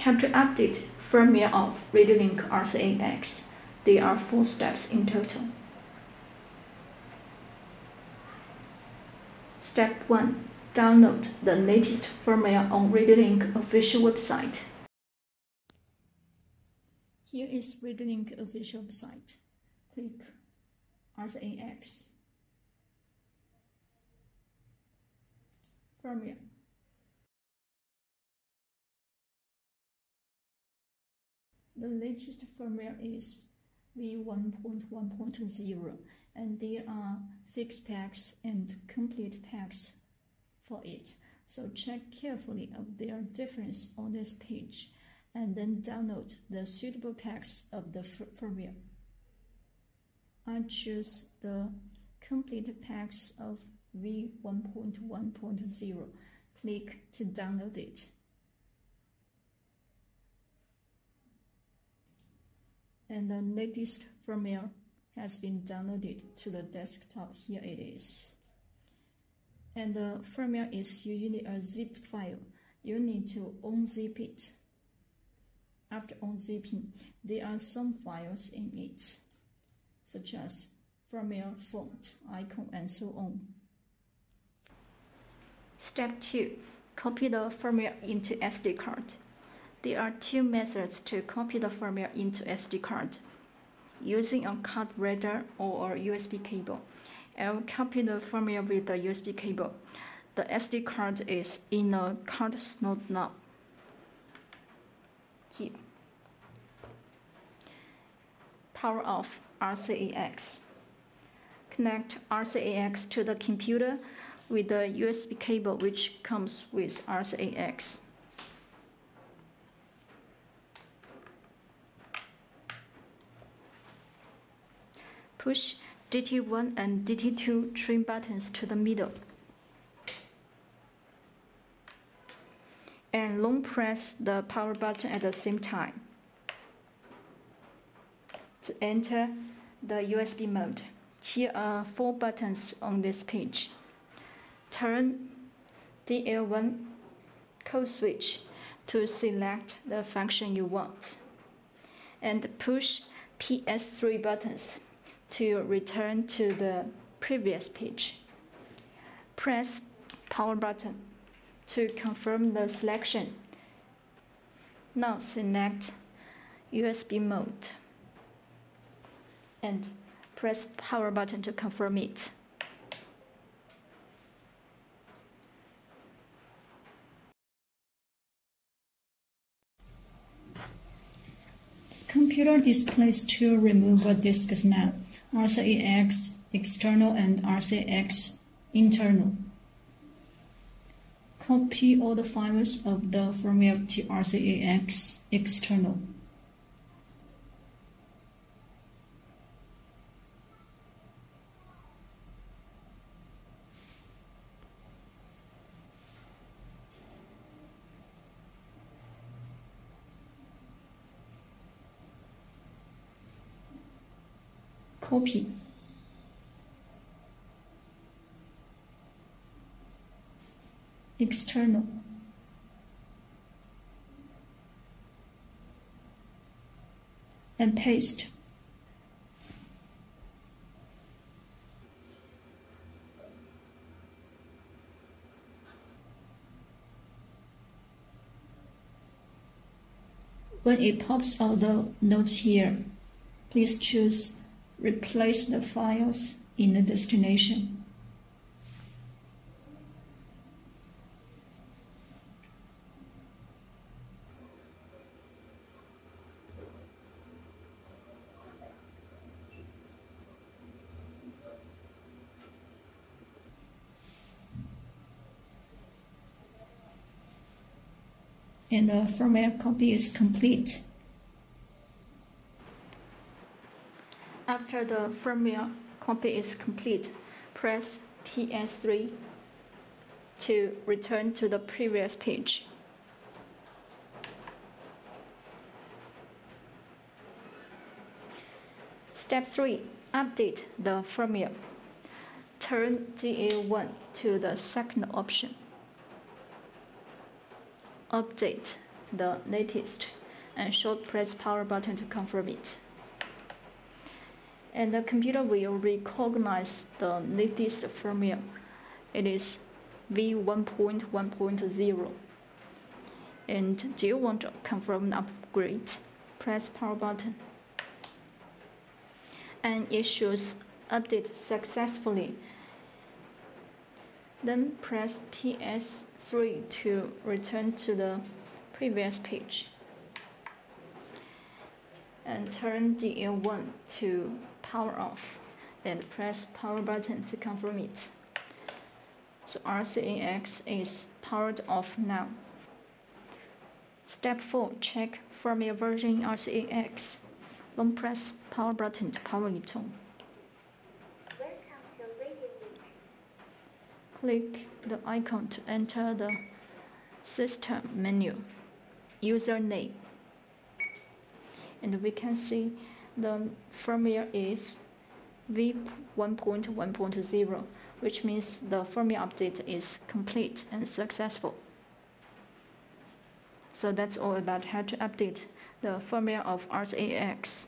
How to update firmware of RadioLink RC8X. There are four steps in total. Step 1. Download the latest firmware on RadioLink official website. Here is RadioLink official website. Click RC8X. Firmware. The latest firmware is v1.1.0 and there are fixed packs and complete packs for it. So check carefully of their difference on this page and then download the suitable packs of the firmware. I choose the complete packs of v1.1.0. Click to download it. And the latest firmware has been downloaded to the desktop. Here it is. And the firmware is usually a zip file. You need to unzip it. After unzipping, there are some files in it, such as firmware font, icon, and so on. Step 2. Copy the firmware into SD card. There are two methods to copy the firmware into SD card, using a card reader or a USB cable. I'll copy the firmware with the USB cable. The SD card is in a card slot now. Here. Power off RC8X. Connect RC8X to the computer with the USB cable which comes with RC8X. Push DT1 and DT2 trim buttons to the middle. And long press the power button at the same time. To enter the USB mode, here are four buttons on this page. Turn DL1 code switch to select the function you want. And push PS3 buttons to return to the previous page. Press power button to confirm the selection. Now select USB mode and press power button to confirm it. Computer displays two removal disks now. RC8X external and RC8X internal. Copy all the files of the firmware to RC8X external. Copy. External. And paste. When it pops out the notes here, please choose replace the files in the destination. and the firmware copy is complete. After the firmware copy is complete, press PS3 to return to the previous page. Step 3. Update the firmware. Turn DL1 to the second option. Update the latest and short press power button to confirm it. And the computer will recognize the latest firmware. It is v1.1.0. And do you want to confirm an upgrade? Press power button. And it shows update successfully. Then press PS3 to return to the previous page. And turn DL1 to power off. Then press power button to confirm it. So RC8X is powered off now. Step 4. Check firmware version RC8X. Long press power button to power it on. Click the icon to enter the system menu, username. And we can see the firmware is v1.1.0, which means the firmware update is complete and successful. So that's all about how to update the firmware of RC8X.